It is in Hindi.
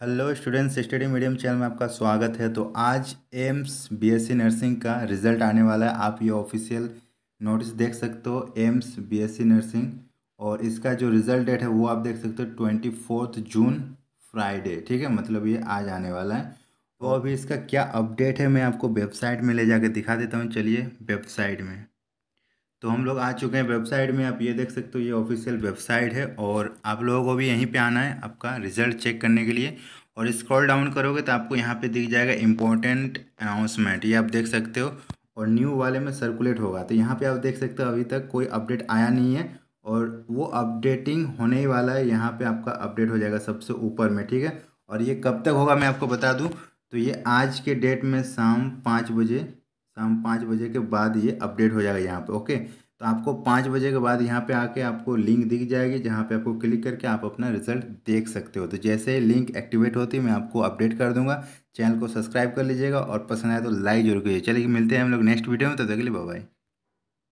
Hello students, study medium channel में आपका स्वागत है। तो आज एम्स, बीएससी नर्सिंग का रिज़ल्ट आने वाला है। आप ये ऑफिशियल नोटिस देख सकते हो, एम्स, बीएससी नर्सिंग। और इसका जो रिज़ल्ट डेट है, वो आप देख सकते हो, ट्वेंटी फोर्थ जून, फ्राइडे। ठीक है मतलब ये आज आने वाला है। तो अभी इसका क्या अपडेट है, मैं आपको वेबसाइट में ले जाकर दिखा देता हूँ। चलिए वेबसाइट में। तो हम लोग आ चुके हैं वेबसाइट में, आप ये देख सकते हो, ये ऑफिशियल वेबसाइट है और आप लोगों को भी यहीं पे आना है आपका रिज़ल्ट चेक करने के लिए और स्क्रॉल डाउन करोगे तो आपको यहाँ पे दिख जाएगा इम्पोर्टेंट अनाउंसमेंट ये आप देख सकते हो और न्यू वाले में सर्कुलेट होगा। तो यहाँ पे आप देख सकते हो अभी तक कोई अपडेट आया नहीं है और वो अपडेटिंग होने ही वाला है, यहाँ पर आपका अपडेट हो जाएगा सबसे ऊपर में, ठीक है? और ये कब तक होगा मैं आपको बता दूँ? तो ये आज के डेट में शाम पाँच बजे शाम पाँच बजे के बाद ये अपडेट हो जाएगा यहाँ पे, ओके? तो आपको पाँच बजे के बाद यहाँ पे आके आपको लिंक दिख जाएगी, जहाँ पे आपको क्लिक करके आप अपना रिज़ल्ट देख सकते हो। तो जैसे ही लिंक एक्टिवेट होती है, मैं आपको अपडेट कर दूँगा। चैनल को सब्सक्राइब कर लीजिएगा और पसंद आए तो लाइक ज़रूर कीजिए चलिए मिलते हैं हम लोग नेक्स्ट वीडियो में तो तक के लिए बाय